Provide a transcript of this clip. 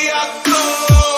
Zodiaco.